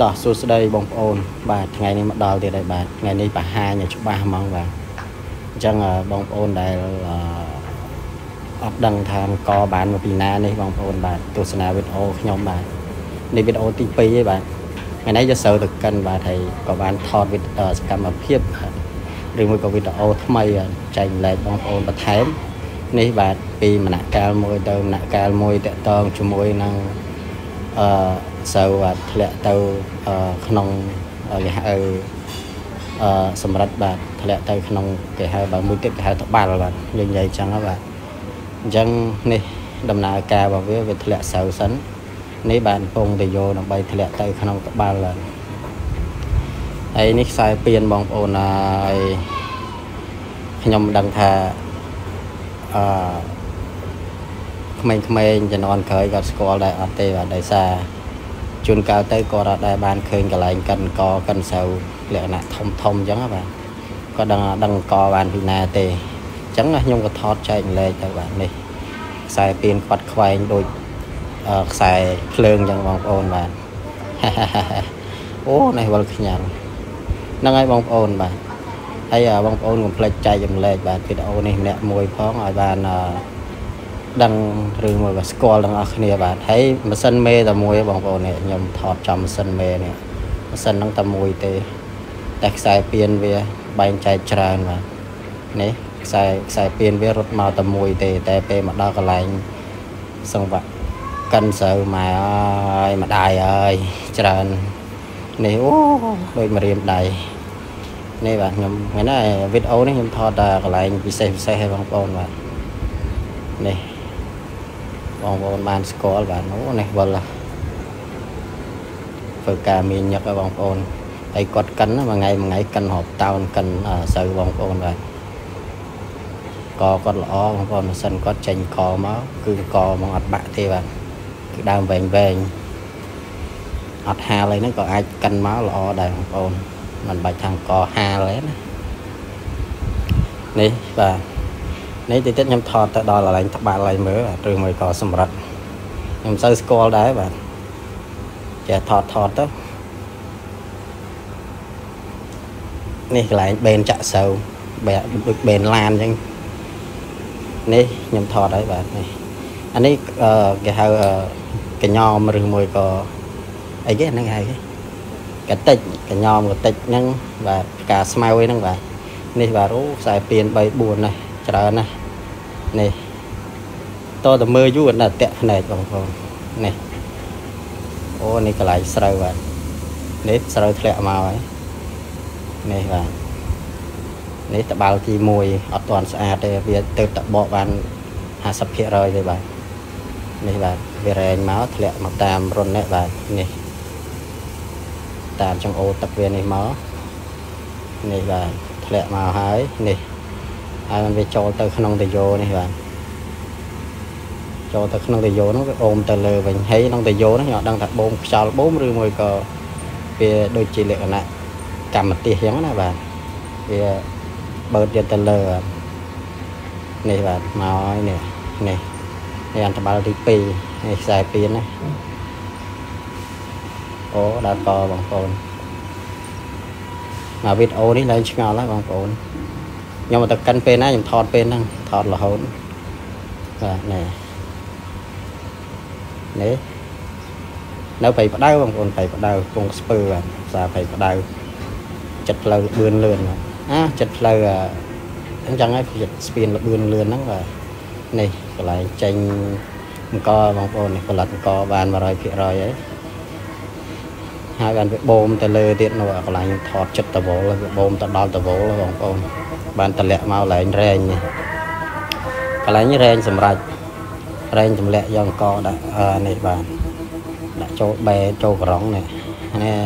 តោះសួស្តីបងប្អូន បាទថ្ងៃនេះមកដល់ទៀតហើយបាទថ្ងៃនេះបង្ហាញឲ្យច្បាស់ហ្មងបាទអញ្ចឹងបងប្អូនដែលអត់ដឹងថាកបានមកពីណានេះបងប្អូនបាទទស្សនាវីដេអូខ្ញុំបាទនេះវីដេអូទី2ហើយបាទថ្ងៃនេះយកសើទៅកិនបាទហើយក៏បានថតវីដេអូសកម្មភាពឬមួយក៏វីដេអូថ្មីចែកម្លែកបងប្អូនបន្ថែមនេះបាទពីមនកាលមួយទៅមនកាលមួយតកតងជាមួយនឹងអឺ សូវធ្លាក់ទៅក្នុងគេហៅអឺសម្រាប់បាទធ្លាក់ទៅក្នុងគេហៅបើមួយទៀតគេហៅត្បាល់បាទយើងនិយាយអញ្ចឹងបាទអញ្ចឹងនេះដំណើរការរបស់វាវាធ្លាក់សូវសិននេះបានពងទៅយកដើម្បីធ្លាក់ទៅក្នុងត្បាល់បាទហើយនេះខ្សែពៀនបងប្អូនហើយខ្ញុំដឹងថាអឺក្មេងៗជំនាន់ក្រោយគាត់ស្គាល់ដែរអត់ទេបាទដោយសារ ជួនកាលទៅគាត់អត់ដែរបានឃើញកន្លែងកិនកកិនស្រូវលក្ខណៈធំធំអញ្ចឹងបាទគាត់ដឹងដឹងកបានពីណាទេអញ្ចឹងខ្ញុំក៏ថតចែកម្លែកទៅបាទនេះខ្សែពៀនខ្វាត់ខ្វែងដូចខ្សែភ្លើងអញ្ចឹងបងប្អូនបាទអូនេះវល់ខ្ញាំងហ្នឹងហើយបងប្អូនបាទហើយបងប្អូនកុំភ្លេចចែកចម្លែកបាទវីដេអូនេះម្នាក់មួយផងឲ្យបានអឺ ដឹងឬមួយក៏ស្គាល់ទាំងអស់គ្នាបាទហើយម៉ាស៊ីនមេតែមួយបងប្អូននេះខ្ញុំថតចំម៉ាស៊ីនមេនេះម៉ាស៊ីនហ្នឹងតែមួយទេតែខ្សែពៀនវាបែងចែកច្រើនបាទនេះខ្សែខ្សែពៀនវារត់មកតែមួយទេ តែពេលមកដល់កន្លែងសង្វាក់កិនស្រូវម៉ែអើយម្ដាយអើយច្រើននេះអូដូចមករៀមដៃនេះបាទខ្ញុំថ្ងៃនេះវីដេអូនេះខ្ញុំថតតែកន្លែងពិសេសពិសេសឲ្យបងប្អូនបាទនេះ បងប្អូនបានស្គាល់បាទអូនេះវល់ធ្វើការមានញឹកហើយបងប្អូនហើយគាត់កិនមួយថ្ងៃមួយថ្ងៃកិនរាប់តោនកិនសូវបងប្អូនបាទកគាត់ល្អបងប្អូនម៉ាស៊ីនគាត់ចេញកមកគឺកមកអត់បាក់ទេបាទគឺដើមវែងវែងអត់ហាលអីហ្នឹងក៏អាចកិនមកល្អដែរបងប្អូនមិនបាច់ថាកហាលទេណានេះបាទ នេះតិចតិចខ្ញុំថតទៅដល់កន្លែងត្បាល់ឲ្យមើលឬមួយក៏សម្រាប់ខ្ញុំសូវស្គាល់ដែរបាទចេះថតថតទៅនេះកន្លែងបេនចាក់សូវបែបដូចបេនឡានអញ្ចឹងនេះខ្ញុំថតហើយបាទនេះអានេះគេហៅកញ្ញោមឬមួយក៏អីគេហ្នឹងហៅគេកតិចកញ្ញោមកតិចហ្នឹងបាទផ្កាស្មៅអីហ្នឹងបាទនេះបាទអូខ្សែពៀន3 4ណាច្រើនណាស់ នេះតតែមើលយូរណាស់តាក់ភ្នែកបងប្អូននេះអូនេះកន្លែងស្រូវបាទនេះស្រូវធ្លាក់មកហើយនេះបាទនេះតបាល់ទី1អត់ទាន់ស្អាតទេវាទៅតបកបាន50%ទេបាទនេះបាទវារែងមកធ្លាក់មកតាមរុននេះបាទនេះតាមចង្អូទឹកវានេះមកនេះបាទធ្លាក់មកហើយនេះ ហើយมันវាចូលទៅក្នុងតាយោនេះបាទចូលទៅក្នុងតាយោនោះវាអូមទៅលើវិញហើយក្នុងតាយោនោះខ្ញុំអត់ដឹងថាបូមខ្យល់បូមឬមួយក៏វាដូចជាលក្ខណៈកម្មទេសអញ្ចឹងណាបាទវាបើកយកទៅលើនេះបាទមកហើយនេះនេះនេះអន្តបាល់ទី2នេះខ្សែពៀនណាអូដល់កបងប្អូនមកវីដេអូនេះឡើងឆ្ងល់ហើយបងប្អូន ខ្ញុំទៅកិនពេលណាខ្ញុំថតពេលហ្នឹងថតរហូតបាទនេះនេះនៅព្រៃផ្ដៅបងប្អូនព្រៃផ្ដៅពងស្ពឺបាទផ្សារព្រៃផ្ដៅចិត្តផ្លូវលឿនលឿនអាចិត្តផ្លូវអញ្ចឹងហើយចិត្តស្ពានលឿនលឿនហ្នឹងបាទនេះកន្លែងចេញអង្គបងប្អូននេះផលិតអង្គបាន100%ហើយហើយបានវាបូមទៅលើទៀតនៅកន្លែងថតចិត្តតវលវាបូមទៅដល់តវលបងប្អូន បានតម្លាក់មកកន្លែងរែងនេះកន្លែងនេះរែងសម្រាប់រែងចម្លាក់យកអង្គដាក់នេះបាទដាក់ចូលបែចូលក្រងនេះនេះ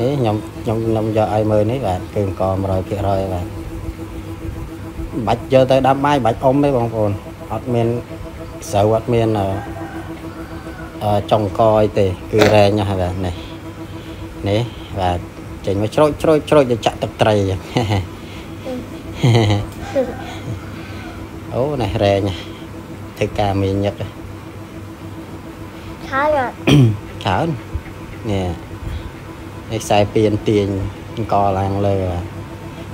នេះខ្ញុំខ្ញុំខ្ញុំយកឲ្យមើលនេះបាទគឺអង្គ100%បាទបាច់យកទៅដាំបាយបាច់អុំទេបងប្អូនអត់មានស្រូវអត់មានអឺចុងកអីទេគឺរែងហ្នឹងបាទនេះនេះបាទចេញមកជ្រោចជ្រោចជ្រោចទៅចាក់ទឹកត្រីអញ្ចឹង អូនេះរែងធ្វើការមានញឹកច្រើនច្រើននេះនេះខ្សែពៀនទាញអង្គឡើងលើ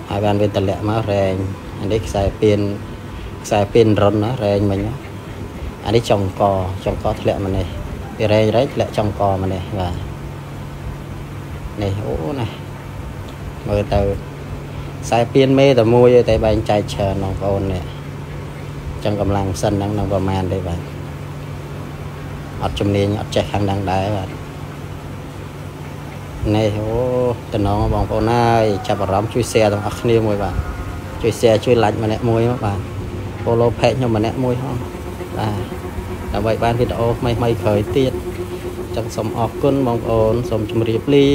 ហើយបានវាតម្លាក់មករែងអានេះខ្សែពៀនខ្សែពៀនរុនណារែងមិញអា ខ្សែពៀនមេតែមួយទេតែបែងចែកច្រើនបងប្អូននេះចឹងកម្លាំងសិនហ្នឹងនៅប្រហែលទេបាទអត់ជំនាញអត់ចេះខាងហ្នឹងដែរបាទនេះអូតំណងបងប្អូនហើយចាប់អារម្មណ៍ជួយ share ទាំងអស់គ្នាមួយបាទជួយ share ជួយ like ម្នាក់មួយមកបាទ follow page ខ្ញុំម្នាក់មួយហងបាទដើម្បីបានវីដេអូថ្មីៗក្រោយទៀតចឹងសូមអរគុណបងប្អូនសូមជម្រាបលា